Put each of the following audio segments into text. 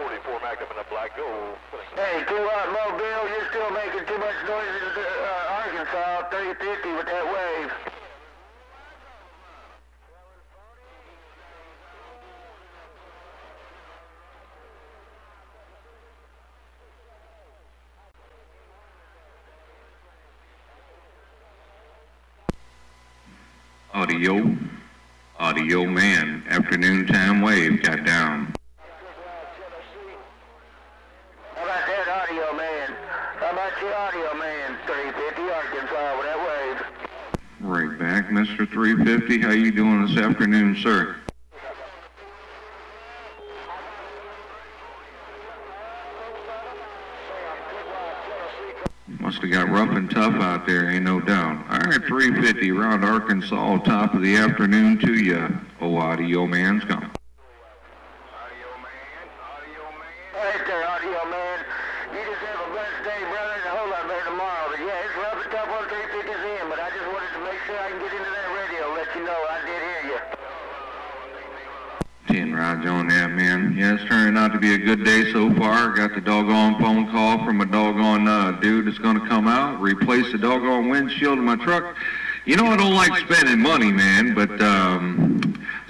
44 Magnum in a black gold. Hey, too hot, Mobile. You're still making too much noise in uh, Arkansas. 350 with that wave. Audio, audio man, afternoon time wave got down. How about that audio man? The audio man? 350 Arkansas that wave. Right back, Mr. 350. How you doing this afternoon, sir? Must have got rough and tough out there, ain't no doubt. All right, 350 around Arkansas, top of the afternoon to you. Oh, audio man's gone. Sure I can get into that radio, let you know I did hear you. 10 rods on that, man. Yeah, it's turning out to be a good day so far. Got the doggone phone call from a doggone uh, dude that's going to come out, replace the doggone windshield of my truck. You know, I don't like spending money, man, but um,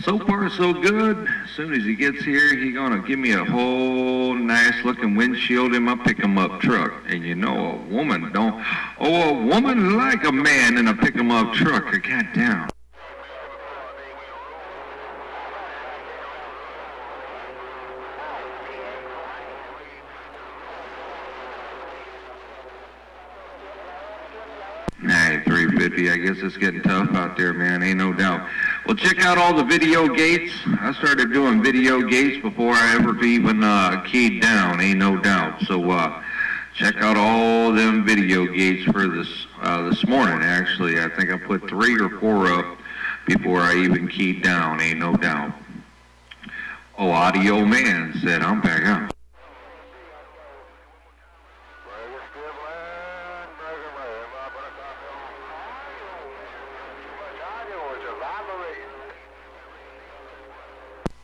so far so good. As soon as he gets here, he to give me a whole nice looking windshield in my pick 'em up truck. And you know, a woman don't, oh, a woman like a man in a pick 'em up truck. Goddamn. Nah, 350. I guess it's getting tough out there, man. Ain't no doubt. Well, check out all the video gates. I started doing video gates before I ever even uh, keyed down. Ain't no doubt. So uh, check out all them video gates for this uh, this morning. Actually, I think I put three or four up before I even keyed down. Ain't no doubt. Oh, audio man said I'm back out.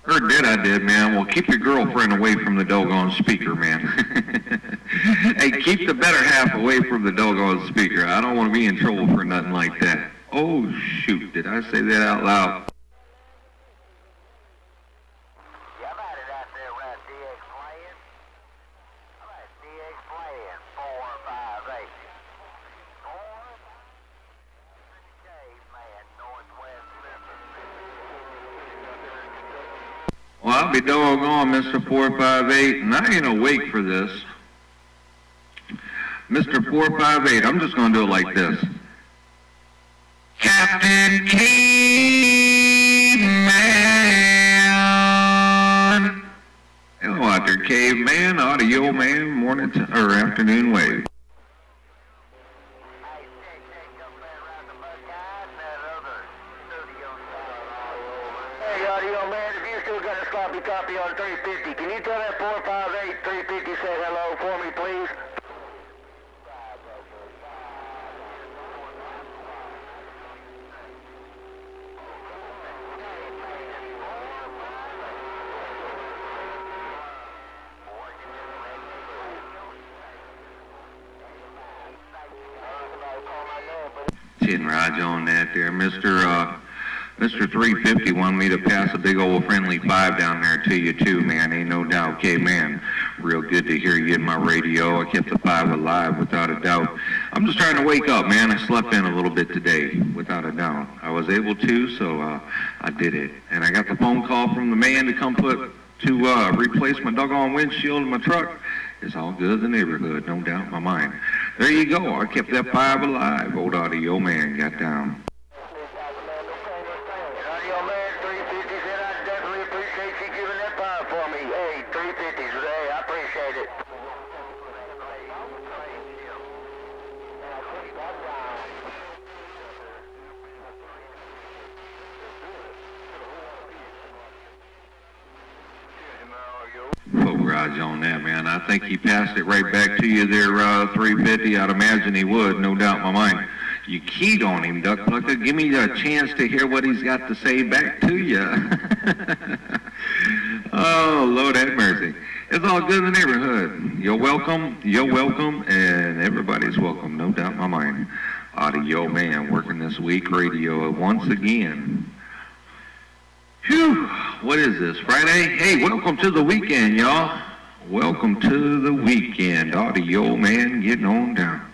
Heard that I did, man. Well, keep your girlfriend away from the doggone speaker, man. hey, keep the better half away from the doggone speaker. I don't want to be in trouble for nothing like that. Oh, shoot. Did I say that out loud? Yeah, I'm at it out there around DX playing. I'm at DX playing. Four, five, eight. Four, caveman, northwest Well, I'll be doggone, Mr. 458, and I ain't awake for this. Mr. 458, I'm just going to do it like this. Captain Caveman. Hello out there, Caveman, Audio Man, morning or afternoon wave. Hey, audio man, still got a sloppy copy on 350, can you tell that 458 350 say hello for me, please? Ten rods on that there, Mr. Uh, Mr. 350 wanted me to pass a big old friendly five down there to you too, man. Ain't no doubt, okay, man. Real good to hear you in my radio. I kept the five alive without a doubt. I'm just trying to wake up, man. I slept in a little bit today, without a doubt. I was able to, so uh, I did it. And I got the phone call from the man to come put to uh, replace my doggone windshield in my truck. It's all good in the neighborhood, no doubt in my mind. There you go. I kept that five alive. Old audio man got down. Audio man, 350 said I definitely appreciate you giving that five for me. Hey, 350s, hey, I appreciate it. On that, man. I think he passed it right back to you there, uh, 350. I'd imagine he would, no doubt in my mind. You keyed on him, Duck Plucker. Give me a chance to hear what he's got to say back to you. oh, Lord have mercy. It's all good in the neighborhood. You're welcome. You're welcome. And everybody's welcome, no doubt in my mind. Audio Man working this week radio once again. Phew, what is this, Friday? Hey, welcome to the weekend, y'all. Welcome to the weekend. Audio Man getting on down.